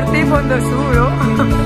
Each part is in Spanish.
norte y fondo sur, ¿no?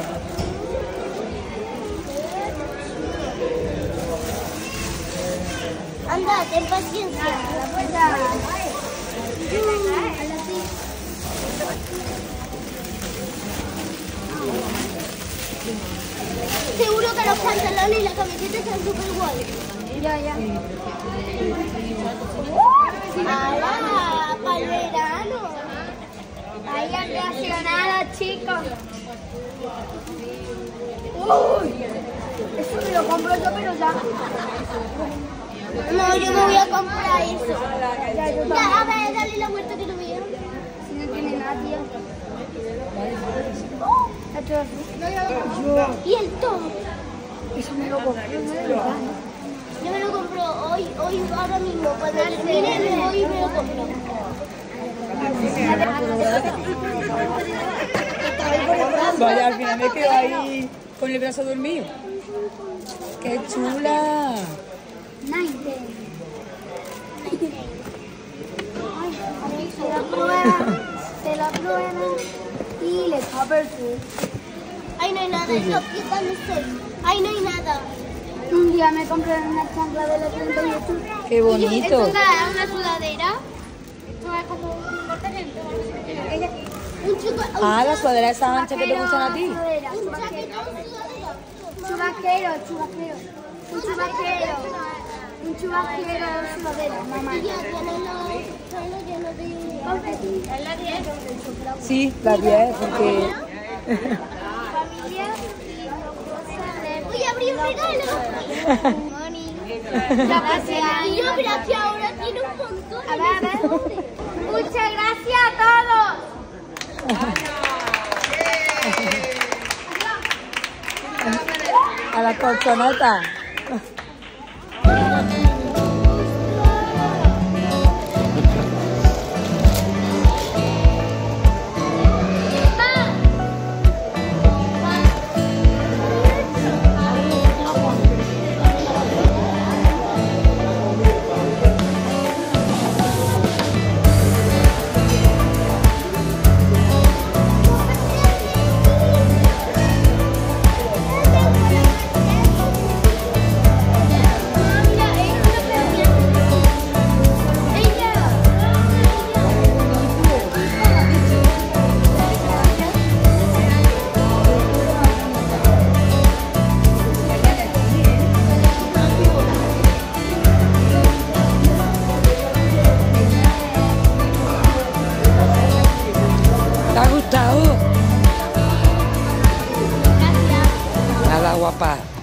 paciencia. La puerta. Seguro que los pantalones y la camiseta están súper guay. Ya, ya. ¡Hala! ¡Para el verano! Vaya creacionada, chicos. ¡Uy! Eso me lo compro yo, pero ya. No, yo me voy a comprar eso. Ya, a ver, dale la vuelta que no veo. Si no tiene nadie. Y el top. Eso me lo compro. Yo me lo compro hoy, hoy, ahora mismo. Cuando termine, hoy me lo compro. Vaya, al final me quedo ahí con el brazo dormido. ¡Qué chula! Nice. Se la prueban, se la prueban y le cover Ay, no hay nada, ser. Ay, no hay nada. Un día me compré una chancla de la 38. ¡Qué ¿Es bonito! una, una sudadera? Es un. Un. Ah, la sudadera esa ancha que te gustan a ti. Un chaquetón sudadera. Chubaquero, chubaquero. Un chubaquero. Un chubaquero sudadera, mamá. Y pelos llenos de... ¿Es la 10? Sí, la 10, porque... Familia y de... Voy a abrir un regalo. Moni. Gracias. Y yo, mira que ahora tiene un montón. A ver, a ver. Muchas gracias a todos. A la colchoneta. Nada,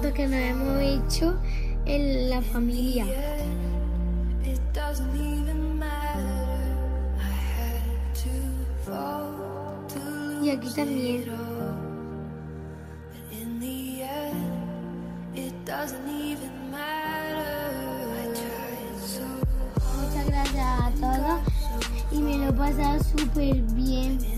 que nos hemos hecho en la familia. Y aquí también. Muchas gracias a todos y me lo he pasado súper bien.